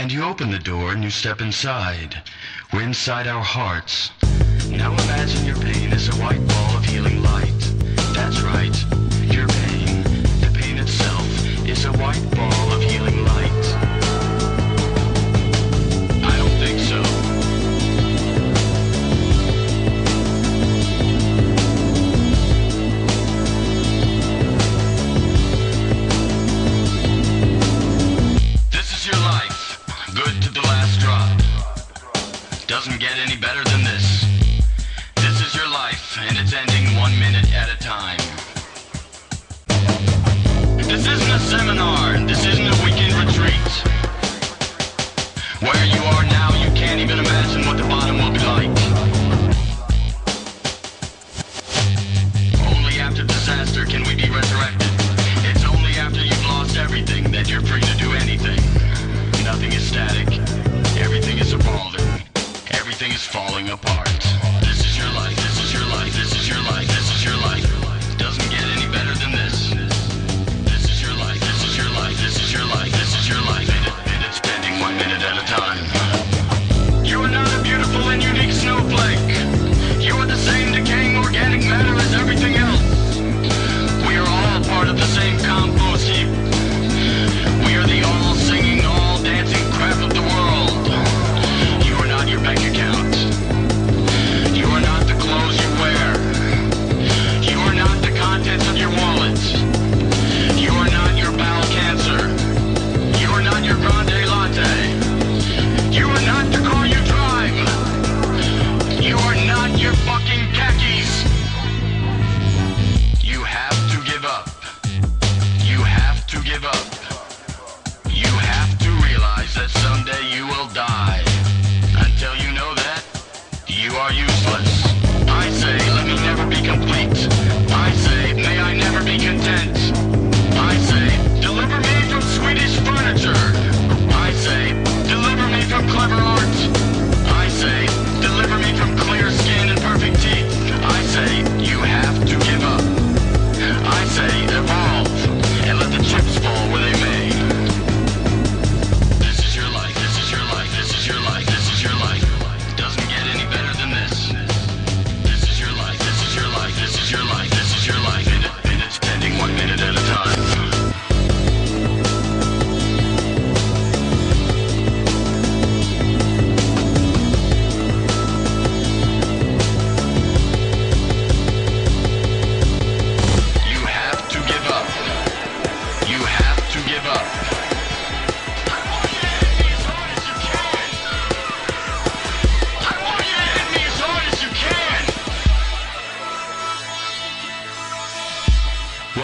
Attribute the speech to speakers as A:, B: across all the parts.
A: And you open the door and you step inside. We're inside our hearts. Now imagine your pain is a white ball of healing light. That's right, your pain. Doesn't get any better than this. This is your life, and it's ending one minute one.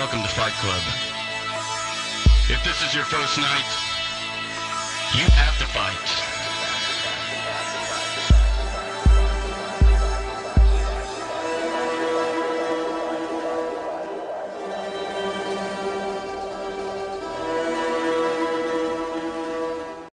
A: welcome to Fight Club. If this is your first night, you have to fight.